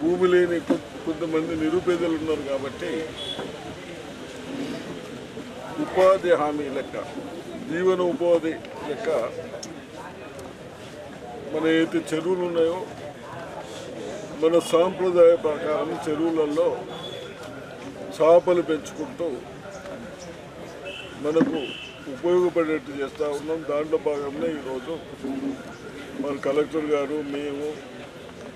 భూమి లేని కొ- కొంతమంది నిరుపేదలు ఉన్నారు కాబట్టి ఉపాధి హామీ లెక్క జీవన ఉపాధి లెక్క మన అయితే చెరువులు ఉన్నాయో మన సాంప్రదాయ ప్రకారం చెరువులలో చేపలు పెంచుకుంటూ మనకు ఉపయోగపడేట్టు చేస్తూ ఉన్నాం. దాంట్లో భాగంగా ఈరోజు మన కలెక్టర్ గారు మేము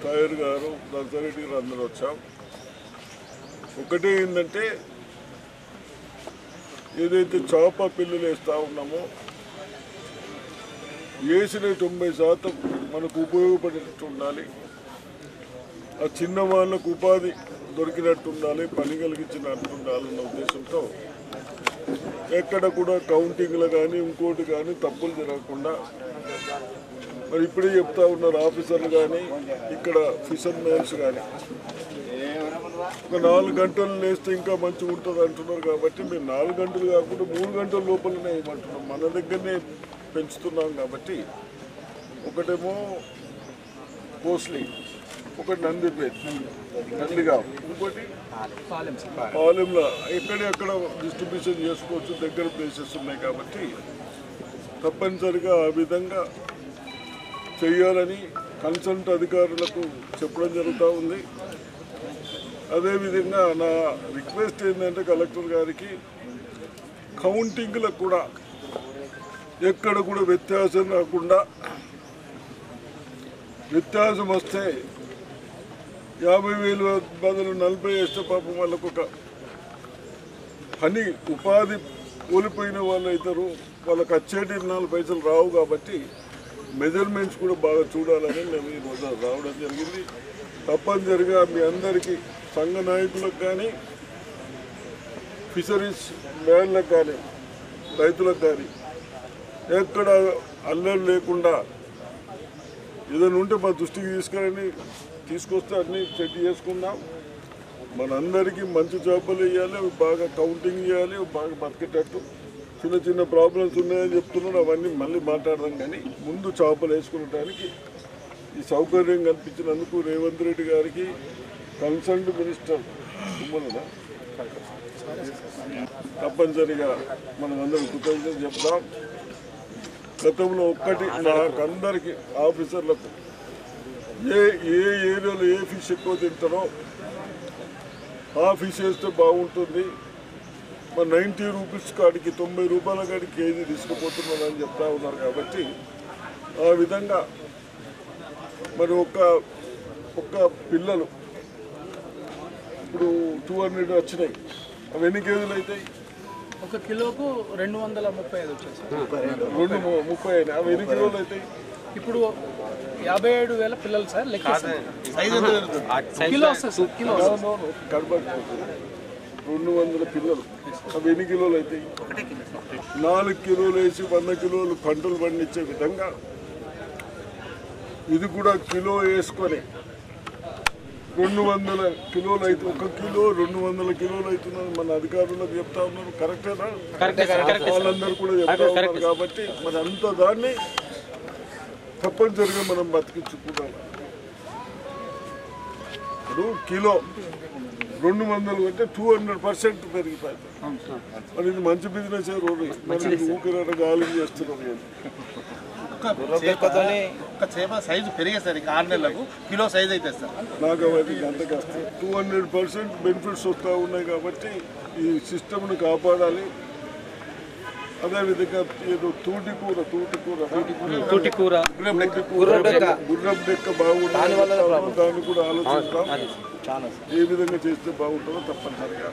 టైర్ గారు నర్సరెడ్డి గారు అందరూ వచ్చాం. ఒకటే ఏంటంటే ఏదైతే చేప పిల్లలు వేస్తూ ఉన్నామో వేసిన తొంభై శాతం మనకు ఉపయోగపడేటట్టు ఉండాలి. ఆ చిన్న వాళ్ళకు ఉపాధి దొరికినట్టు ఉండాలి పని కలిగించినట్టు ఉండాలన్న ఉద్దేశంతో ఎక్కడ కూడా కౌంటింగ్లు కానీ ఇంకోటి కానీ తప్పులు జరగకుండా మరి ఇప్పుడే చెప్తా ఉన్నారు ఆఫీసర్లు కానీ ఇక్కడ ఫిషర్ మ్యాన్స్ కానీ ఒక నాలుగు గంటలు లేస్తే ఇంకా మంచిగా ఉంటుంది అంటున్నారు కాబట్టి మేము నాలుగు గంటలు కాకుండా మూడు గంటల లోపలనే ఇవ్వమంటున్నాం మన దగ్గరనే పెంచుతున్నాం కాబట్టి ఒకటేమో కోస్లీ ఒకటి నందిపేట్ నందిగా ఇంకోటి పాలెంలో ఎక్కడెక్కడ డిస్ట్రిబ్యూషన్ చేసుకోవచ్చు దగ్గర ప్లేసెస్ ఉన్నాయి కాబట్టి తప్పనిసరిగా ఆ విధంగా చేయాలని కన్సల్ట్ అధికారులకు చెప్పడం జరుగుతూ ఉంది. అదేవిధంగా నా రిక్వెస్ట్ ఏంటంటే కలెక్టర్ గారికి కౌంటింగ్లకు కూడా ఎక్కడ కూడా వ్యత్యాసం రాకుండా వ్యత్యాసం వస్తే యాభై వేలు బదులు నలభై వేస్తే పాపం వాళ్ళకు ఒక పని ఉపాధి కోల్పోయిన వాళ్ళు అవుతారు వాళ్ళకి వచ్చేటి నాలుగు పైసలు రావు కాబట్టి మెజర్మెంట్స్ కూడా బాగా చూడాలని మేము ఈరోజు రావడం జరిగింది. తప్పనిసరిగా మీ అందరికీ సంఘ నాయకులకు కానీ ఫిషరీస్ మ్యాన్లకు కానీ రైతులకు కానీ ఎక్కడ అల్లరి లేకుండా ఏదైనా ఉంటే మా దృష్టికి తీసుకురండి. తీసుకొస్తే అన్ని సెట్ చేసుకుందాం. మనందరికీ మంచి చేపలు వేయాలి అవి బాగా కౌంటింగ్ చేయాలి బాగా బతికేటట్టు. చిన్న చిన్న ప్రాబ్లమ్స్ ఉన్నాయని చెప్తున్నారు అవన్నీ మళ్ళీ మాట్లాడదాం. కానీ ముందు చేపలు వేసుకునడానికి ఈ సౌకర్యం కల్పించినందుకు రేవంత్ రెడ్డి గారికి కన్సర్న్డ్ మినిస్టర్ తుమ్మలనా తప్పనిసరిగా మనం అందరం కృతజ్ఞతలు చెప్తాం గతంలో ఒక్కటి నాకందరికి ఆఫీసర్లకు ఏ ఏ ఏరియాలో ఏ ఫిష్ ఎక్కువ తింటారో ఆ ఫిష్ వేస్తే బాగుంటుంది. మరి నైంటీ రూపీస్ కాడికి తొంభై రూపాయల కాడికి కేజీ తీసుకుపోతున్నారని చెప్తా ఉన్నారు కాబట్టి ఆ విధంగా మరి ఒక ఒక్క పిల్లలు ఇప్పుడు టూ హండ్రెడ్ వచ్చినాయి. అవి ఎన్ని కేజీలు అవుతాయి? ఒక కిలోకు రెండు వందల ముప్పై ఐదు రెండు ముప్పై అయినాయి అవి ఎన్ని కిలోలు అవుతాయి? ఇప్పుడు యాభై ఏడు వేల పిల్లలు సార్ లెక్క కిలో వస్తుంది కిలో. రెండు వందల పిల్లలు అవి ఎన్ని కిలోలు అవుతాయి నాలుగు కిలోలు వేసి వంద కిలోలు పంటలు పండించే విధంగా ఇది కూడా కిలో వేసుకొని రెండు వందల కిలోలు అయితే ఒక కిలో రెండు వందల కిలోలు అవుతుందని మన అధికారులకు చెప్తా ఉన్నారు. కరెక్టేనా వాళ్ళందరూ కూడా చెప్తా ఉన్నారు కాబట్టి మరి అంత దాన్ని తప్పనిసరిగా మనం బతికించుకుంటాం ఇప్పుడు కిలో రెండు వందలు అంటే టూ హండ్రెడ్ పర్సెంట్ పెరిగిపోయింది. మరి ఇది మంచి బిజినెస్ రోజు మరి ఊపిరాట గాలి. చేపతోనే ఒక చేప సైజు పెరిగేసరికి ఆరు నెలలకు. కిలో సైజ్ అయితే సార్. నాకు అవన్నీ అంత కష్టం టూ హండ్రెడ్ పర్సెంట్ బెనిఫిట్స్ వస్తూ ఉన్నాయి కాబట్టి ఈ సిస్టమ్ను కాపాడాలి. అదేవిధంగా ఏదో తూటి కూర తూటి కూర తూటి కూర గుర్రం డెక్క బాగుంటుంది? దాన్ని కూడా ఆలోచిస్తాం. ఏ విధంగా చేస్తే బాగుంటుందో తప్పనిసరిగా.